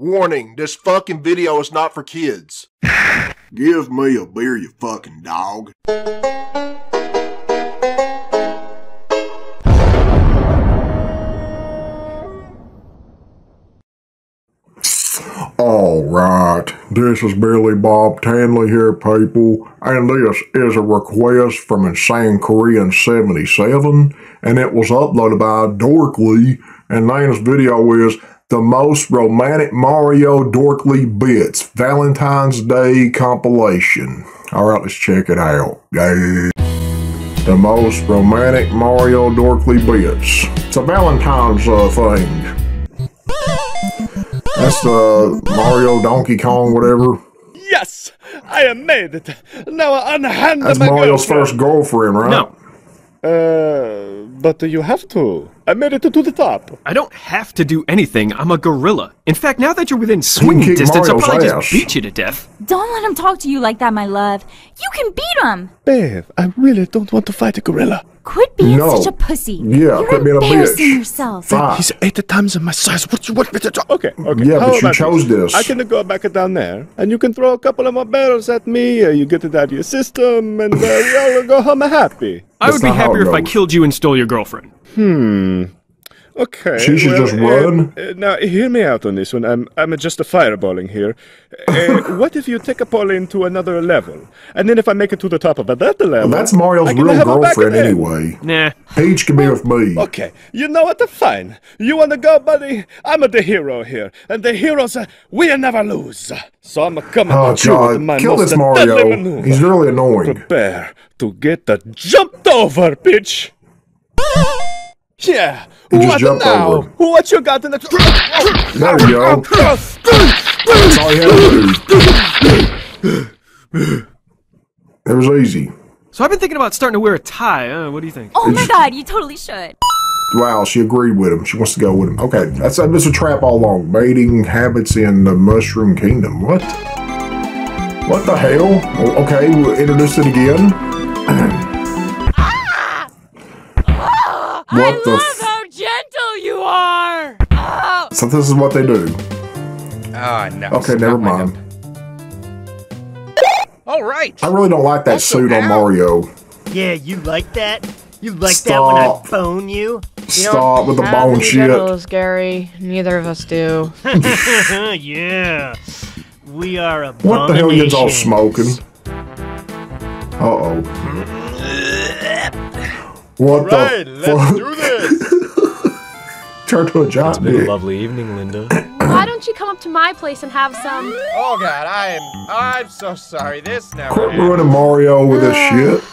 Warning, this fucking video is not for kids. Give me a beer, you fucking dog. Alright, this is Billy Bob Tanley here, people, and this is a request from Insane Korean 77, and it was uploaded by Dorkly, and name's video is The Most Romantic Mario Dorkly Bits Valentine's Day Compilation. Alright, let's check it out. Yeah. The Most Romantic Mario Dorkly Bits. It's a Valentine's uh, thing. That's the Mario Donkey Kong, whatever. Yes, I have made it. Now I unhand That's my Mario's girlfriend. first girlfriend, right? No, Uh, but you have to. I made it to the top. I don't have to do anything. I'm a gorilla. In fact, now that you're within swinging kick distance, I'll probably ass. just beat you to death. Don't let him talk to you like that, my love. You can beat him. Babe, I really don't want to fight a gorilla. Quit being No. such a pussy. Yeah, You're quit being a embarrassing bitch. yourself. Fine. He's eight times my size. What you want me to do? Okay, okay. Yeah, How but you about chose this. I can go back down there, and you can throw a couple of more barrels at me. Uh, you get it out of your system, and uh, we all go home happy. I That's would be happier if I killed you and stole your girlfriend. Okay. She should well, just uh, run. uh, now, hear me out on this one. I'm, I'm just a fireballing here. Uh, what if you take a Pauline to another level, and then if I make it to the top of that level, That's Mario's real have her back girlfriend anyway. Nah. Peach can be with me. Okay, you know what? Fine. You wanna go, buddy? I'm a the hero here, and the heroes uh, we never lose. So I'm coming Oh at you with god, my kill most this Mario. He's really annoying. Prepare to get the jumped over, bitch. Yeah. He just what jumped now? over. What you got in the? There we go. That's all he had to do. It was easy. So I've been thinking about starting to wear a tie. Uh, what do you think? Oh my god, you totally should. Wow, she agreed with him. She wants to go with him. Okay, that's that's a trap all along. Mating habits in the Mushroom Kingdom. What? What the hell? Oh, Okay, we'll introduce it again. what the? F- how gentle you are! so this is what they do. Ah, no. Okay, never mind. All right. I really don't like that Also, suit on ow. Mario. Yeah, you like that? You like that when I Stop. bone you? Stop with the Have bone any shit. genitals, Gary. Neither of us do. yeah. We are a What the hell is all smoking? Uh oh. What Right, the let's fuck? do this. Turn to a job. It's Been a lovely evening, Linda. Why don't you come up to my place and have some? Oh God, I am. I'm so sorry. This never. Quit happened. ruining Mario with this shit.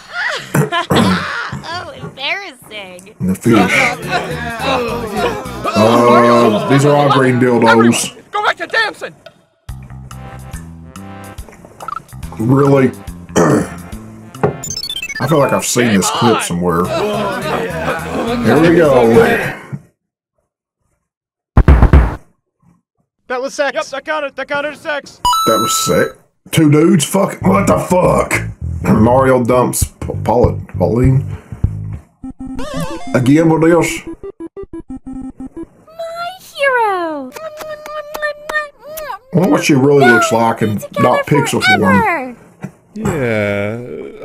Oh, embarrassing. And the fish. Uh, these are all green dildos. Go back to dancing. Really? I feel like I've seen this clip somewhere. Here we go. That was sex. Yep, that counted. That counted as sex. That was sick. Two dudes? Fuck. What the fuck? Mario dumps P- Paula, Pauline. Again with this? My hero. I wonder what she really looks like and not pixel form. Forever. Yeah,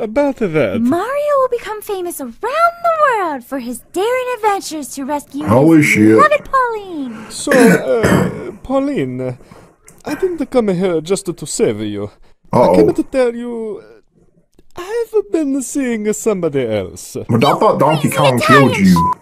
about that. Mario will become famous around the world for his daring adventures to rescue Holy his shit. beloved Pauline. So, uh, Pauline, uh, I didn't come here just to save you. I came to tell you. uh, I've been seeing somebody else. But I thought Donkey Kong killed you.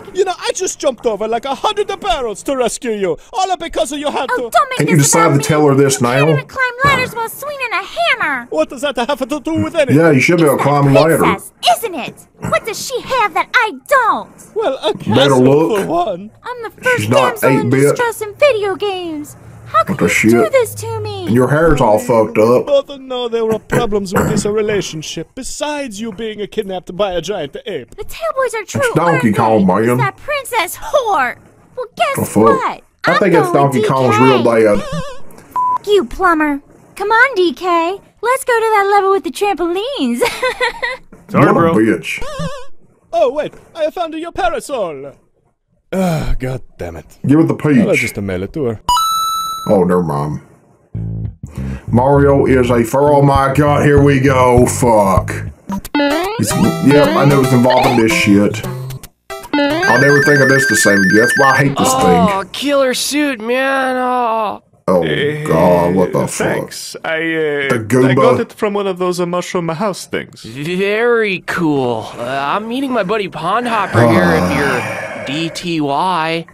Bag. You know, I just jumped over like a hundred barrels to rescue you, all because of you had Oh, to. don't make And you decide about to tell her this you Can't now? even climb ladders while swinging a hammer. What does that have to do with anything? Yeah, you should be able to climb a ladder. Princess, isn't it? What does she have that I don't? Well, a Better castle look. for one. I'm the first She's damsel in distress in video games. How could the you do this to me? And your hair's all fucked up. Both know there were problems with this relationship, besides you being kidnapped by a giant ape. The Tailboys are true. Donkey aren't Kong, they? man. It's that princess whore. Well, guess The fuck? what? I I'm think it's Donkey with Kong's DK. real dad. F- you, plumber. Come on, DK. Let's go to that level with the trampolines. Sorry, what a bro. bitch. Oh, wait, I have found your parasol. Ah, god damn it. Give it the I'll peach. just mail it to her. Oh, never mind. Mario is a fur. Oh my god, here we go. Fuck. He's, yep, I know he's involved in this shit. I'll never think of this the same again. That's why I hate this thing. Oh, killer suit, man. Oh. Oh god, what the fuck? Thanks. I, uh, The Goomba. I got it from one of those uh, mushroom house things. Very cool. Uh, I'm meeting my buddy Pond Hopper here if you're DTY.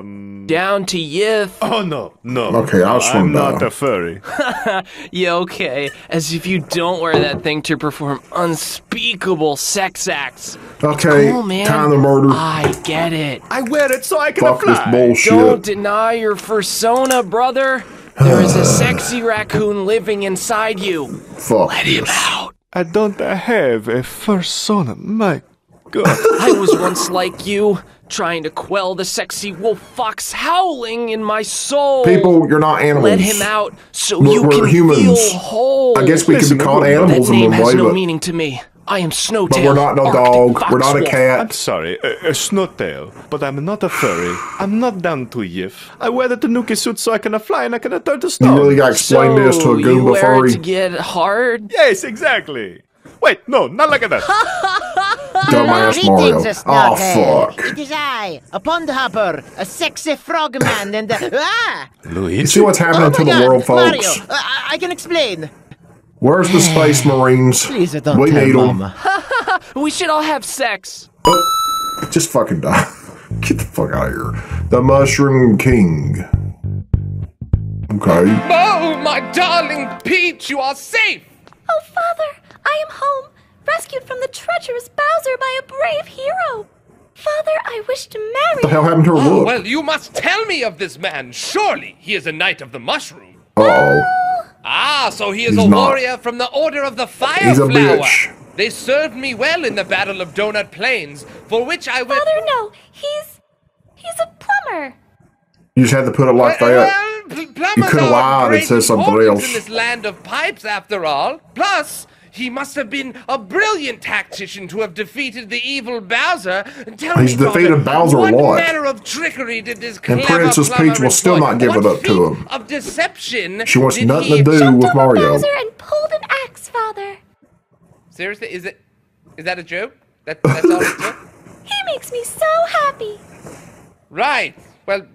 Um. Down to Yiff. Oh no, no. Okay, I'll swim I'm swim not down. a furry. Yeah, okay. As if you don't wear that thing to perform unspeakable sex acts. Okay, Cool, man. time to murder. I get it. I wear it so I can Fuck this bullshit. Don't deny your persona, brother. There is a sexy raccoon living inside you. Fuck Let him this. out. I don't have a persona. My God. I was once like you, trying to quell the sexy wolf fox howling in my soul. People, you're not animals. Let him out so We're- you we're can humans. feel whole. I guess we could Listen, be called animals that in name has way, no but, meaning to me. I am Snowtail. but we're not no Arctic dog. We're not a cat. I'm sorry, a, a snowtail, but I'm not a furry. I'm not down to yiff. I wear the Tanuki suit so I can fly and I can turn to You really gotta explain this to a So, you Goomba wear furry. it to get hard? Yes, exactly. Wait, no, not like that. Dumbass Mario. Oh fuck. It is I, a pond hopper, a sexy frogman, and a, ah! You see what's happening Oh to the God, world, Mario, folks? uh, I I can explain. Where's the Space Marines? Please don't we tell need them. Mama. We should all have sex. Just fucking die. Get the fuck out of here. The Mushroom King. Okay. Oh, my darling Peach, you are safe! Oh, Father, I am home, rescued from the treacherous Bowser by a brave hero. Father, I wish to marry What the hell happened to her Oh, look? well, you must tell me of this man. Surely he is a knight of the mushroom. Uh oh. Ah, so he is He's a not. warrior from the Order of the Fire He's a Flower. bitch. They served me well in the Battle of Donut Plains, for which I went. Father, no, he's he's a plumber. You just had to put it like that. Well, pl- plumbers coulda are of lied and great said something else. in this land of pipes, after all. Plus, he must have been a brilliant tactician to have defeated the evil Bowser. Tell He's me, Father, defeated Bowser a what lot. manner of trickery did this And Princess Peach will still not give it up to feat him. Of deception. She wants nothing he to do with Mario. Bowser and pulled an axe, Father. Seriously, is it? Is that a joke? That, that's all it's joke? He makes me so happy. Right. Well,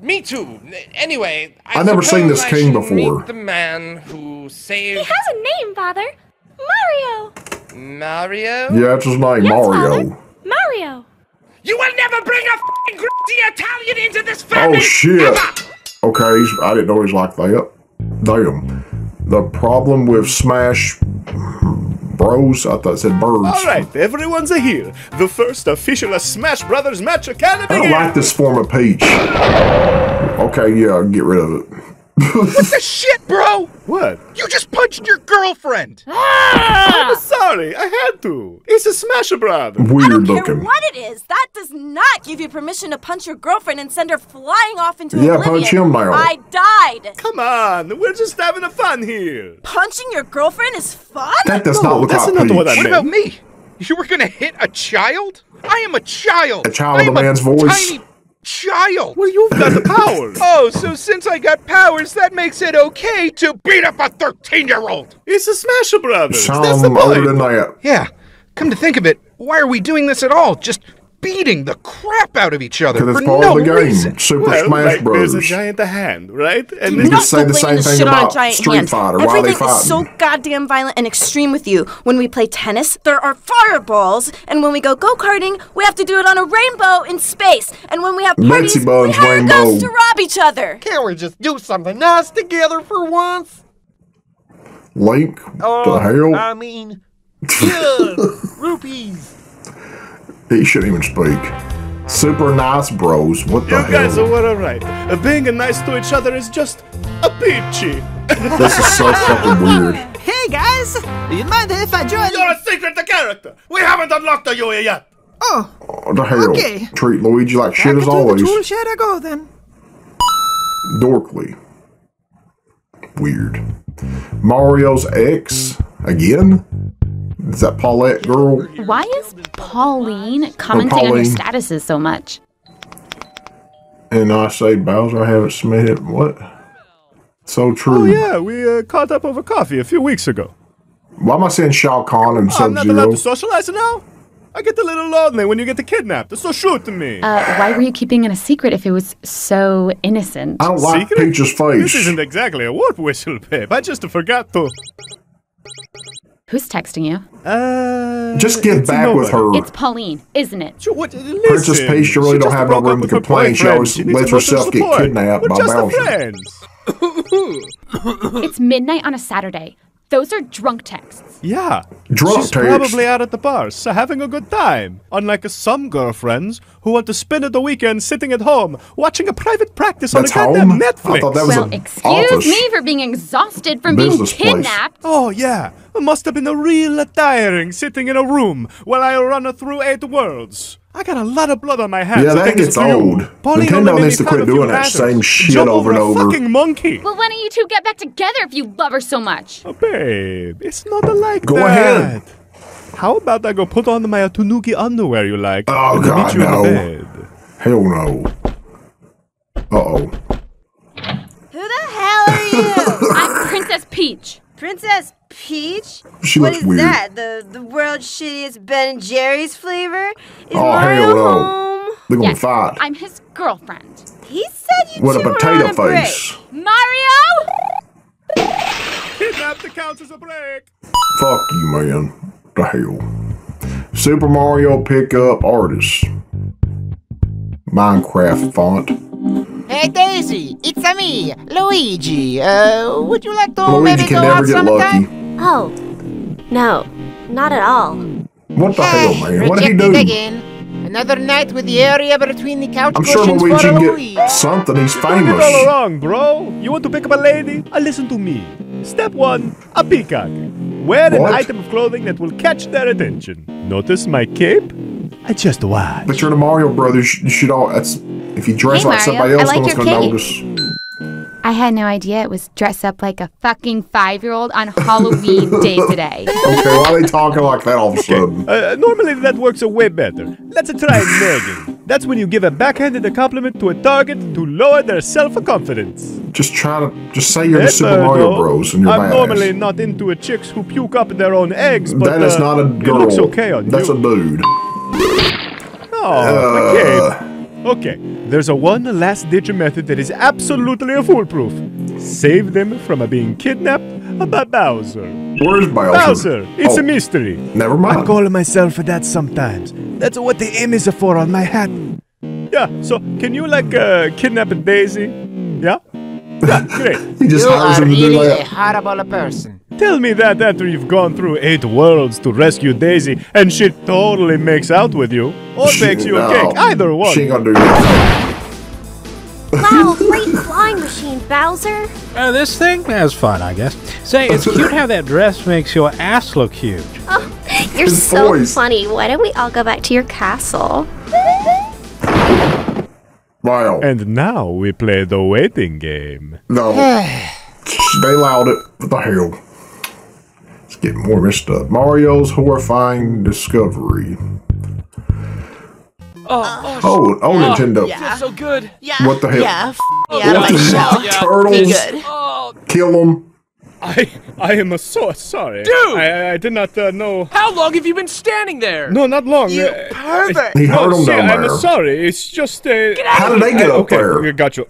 me too. Anyway, I I've never seen this king before. The man who saved. He has a name, Father. Mario. Mario. Yeah, that's his name, Yes, Mario. Father. Mario. You will never bring a f***ing gritty Italian into this oh, family. Oh shit. Ever. Okay, he's- I didn't know he was like that. Damn. The problem with Smash Bros, I thought it said birds. All right, everyone's a here. The first official Smash Brothers match academy. I don't like this form of peach. Okay, yeah, get rid of it. The shit, bro? What? You just punched your girlfriend. Ah! I'm sorry, I had to. It's a Smash Brother. Weird care looking. what it is. That does not give you permission to punch your girlfriend and send her flying off into Yeah, oblivion. punch him now. I died. Come on, we're just having a fun here. Punching your girlfriend is fun. That does No, not look that's like not what I What about me? You were gonna hit a child? I am a child. A child I with a am man's voice. Tiny child. Well, you've got the powers. Oh, so since I got powers, that makes it okay to beat up a 13-year-old. It's a Smash Brothers. Some That's the older point. Yeah. Come to think of it, why are we doing this at all? Just beating the crap out of each other Because for it's no of the game. reason. Super Well, Smash like, Bros. There's a giant hand, right? And You then just say the same blaming thing shit on a about giant Street hand. Fighter. Why are Everything they is so goddamn violent and extreme with you. When we play tennis, there are fireballs, and when we go go karting, we have to do it on a rainbow in space. And when we have parties, Betsy we Buns hire rainbow. ghosts to rob each other. Can't we just do something nice together for once? Link? Oh, the hell? I mean, yeah, rupees. He shouldn't even speak. Super nice bros. What the you guys hell? were alright. Uh, being nice to each other is just a peachy. This is so fucking weird. Hey guys, do you mind if I join? You're a secret character. We haven't unlocked the UE yet. Oh, What the hell? Okay. Treat Luigi like shit as back into always. the tool shed I go then. Dorkly. Weird. Mario's ex? Again? Is that Paulette girl? Why is Pauline commenting on your Pauline. statuses so much? And I say Bowser, I haven't submitted. What? So true. Oh true. yeah, we uh, caught up over coffee a few weeks ago. Why am I saying Shao Kahn and Oh, I'm not Sub allowed to socialize now. I get a little lonely when you get kidnapped. It's So shoot to me. Uh, why were you keeping it a secret if it was so innocent? I don't like Secret? Peach's This isn't exactly a whoop whistle, babe. I just forgot to. Who's texting you? Uh, Just get it's back with her. It's Pauline, isn't it? What, Princess listen, Peach, you really she don't have no room to complain. She boyfriend. always She needs lets emotional herself get kidnapped We're by just Bowser. It's midnight on a Saturday. Those are drunk texts. Yeah. Drunk She's text. probably out at the bars, so having a good time. Unlike some girlfriends who want to spend the weekend sitting at home watching a private practice That's on a goddamn home? I Netflix. thought that was well, an excuse me for being exhausted from Business being place. kidnapped. Oh, yeah. It must have been a real tiring sitting in a room while I run through eight worlds. I got a lot of blood on my hands. Yeah, I that think it's gets for you. old. Pauline Nintendo only made needs me to fight quit doing that battles. same shit Jump over and a over. fucking monkey. Well, why don't you two get back together if you love her so much? Oh, babe, it's not like Go that. ahead. How about I go put on my Tanuki underwear you like? Oh, and God, meet you in no. bed? Hell no. Uh-oh. Who the hell are you? I'm Princess Peach. Princess Peach? She What looks is weird. that? The the world's shittiest Ben and Jerry's flavor? Is Oh, Mario hell no. home? They're gonna Yes, fight. I'm his girlfriend. He said you With a two were potato on a break. face. Mario! Kidnap the counts as a break. Fuck you, man. The hell. Super Mario Pickup Artist. Minecraft font. Hey Daisy, it's a me, Luigi. Uh, would you like to Luigi maybe can go never out get sometime? lucky. Oh, no, not at all. What the Hey, hell, man? What did he rejected do? again. Another night with the area between the couch I'm sure Luigi for can Luigi. get something. He's Doing it all famous. wrong, bro. You want to pick up a lady? Uh, listen to me. Step one, a peacock. Wear an item of clothing that will catch their attention. Notice my cape? I just watch. But you're the Mario Brothers. You should all. That's if you dress Hey, like Mario, somebody I else, like no one's your gonna cape. notice. I had no idea it was dress up like a fucking five year old on Halloween day today. Okay, why are they talking like that all of a sudden? Uh, normally that works a way better. Let's try negging. That's when you give a backhanded compliment to a target to lower their self-confidence. Just try to just say you're the Hey, Super Mario Birdo, Bros. and you're I'm badass. normally not into a chicks who puke up their own eggs, but that is uh, not a girl. It looks okay on That's you. a dude. Oh, Uh. okay. Okay, there's a one last ditch method that is absolutely foolproof. Save them from being kidnapped by Bowser. Where's Bowser? Bowser, it's Oh, a mystery. Never mind. I call myself that sometimes. That's what the M is for on my hat. Yeah, so can you like uh, kidnap Daisy? Yeah? Yeah, great. He just You hires are him to do really a that. horrible person. Tell me that after you've gone through eight worlds to rescue Daisy and she totally makes out with you. Or She- bakes you a no, cake. Either one. She ain't gonna do. Wow, great flying machine, Bowser. Uh, this thing? That's fun, I guess. Say, it's cute how that dress makes your ass look huge. Oh, you're His so voice. funny. Why don't we all go back to your castle? Wow. And now we play the waiting game. No. they allowed it. What the hell? It's getting more messed up. Mario's horrifying discovery. Oh, Oh, oh, Nintendo. feels so good. Yeah. What the hell? Yeah. F- Oh, me out What the shell. Yeah. Turtles. Be good. Oh, Kill them. I I am a so sorry. Dude! I, I did not uh, know. how long have you been standing there? No, not long. You Uh, pervert. He no, heard them see, down I'm sorry. It's just. Uh, How did they get I- up okay, there I got you.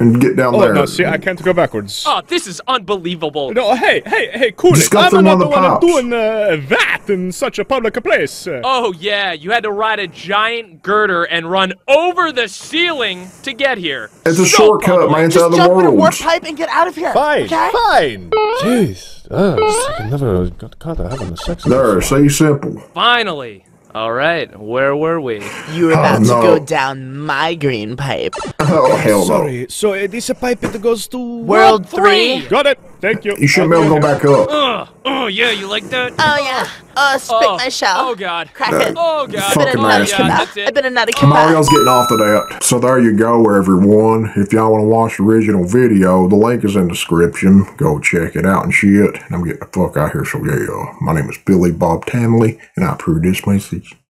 And get down Oh there? no, see, I can't go backwards. Oh, this is unbelievable. No, hey, hey, hey, cool Just it. I'm through not one the the one doing uh, that in such a public place. Uh, Oh yeah, you had to ride a giant girder and run over the ceiling to get here. It's a So shortcut, public. man, to Just other jump in a warp worlds. pipe and get out of here. Fine, Okay? fine. Jeez, uh, I never got caught having a sex. There, say simple. Finally. All right, where were we? You were Oh, about no. to go down my green pipe. Oh, hell no. Sorry, so uh, this a pipe that goes to World three. Got it. Thank you. You shouldn't be able to go back up. Ugh. Oh yeah, you like that? Oh yeah. Uh, spit oh. my shell. Oh god. Crack it. Oh god. Fucking oh, nasty. yeah, that's it. I've been a nutty kebab. Mario's getting off to that. So there you go, everyone. If y'all want to watch the original video, the link is in the description. Go check it out and shit. And I'm getting the fuck out here. So yeah, my name is Billy Bob Tanley, and I approve this message.